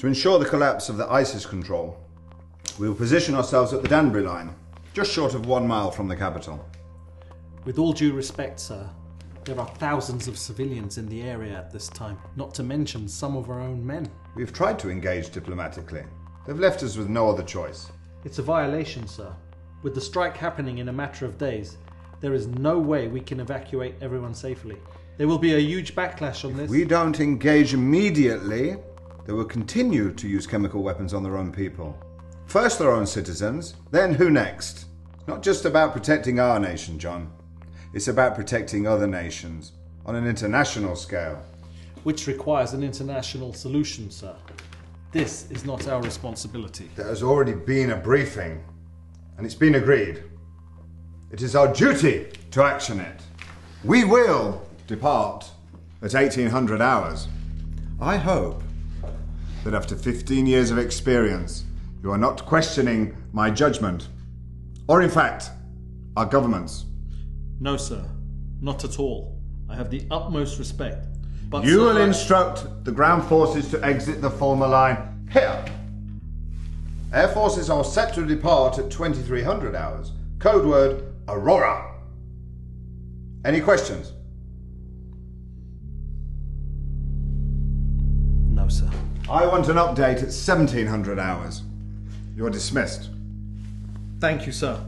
To ensure the collapse of the ISIS control, we will position ourselves at the Danbury line, just short of one mile from the capital. With all due respect, sir, there are thousands of civilians in the area at this time, not to mention some of our own men. We've tried to engage diplomatically. They've left us with no other choice. It's a violation, sir. With the strike happening in a matter of days, there is no way we can evacuate everyone safely. There will be a huge backlash on this. We don't engage immediately. They will continue to use chemical weapons on their own people. First their own citizens, then who next? Not just about protecting our nation, John. It's about protecting other nations on an international scale. Which requires an international solution, sir. This is not our responsibility. There has already been a briefing, and it's been agreed. It is our duty to action it. We will depart at 1800 hours. I hope that after 15 years of experience, you are not questioning my judgment, or in fact, our government's. No, sir. Not at all. I have the utmost respect. But You sir, will I- instruct the ground forces to exit the former line here. Air forces are set to depart at 2300 hours. Code word Aurora. Any questions? No, sir. I want an update at 1700 hours. You're dismissed. Thank you, sir.